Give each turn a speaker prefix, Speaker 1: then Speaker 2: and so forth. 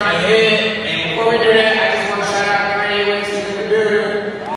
Speaker 1: ahead, and before we do that,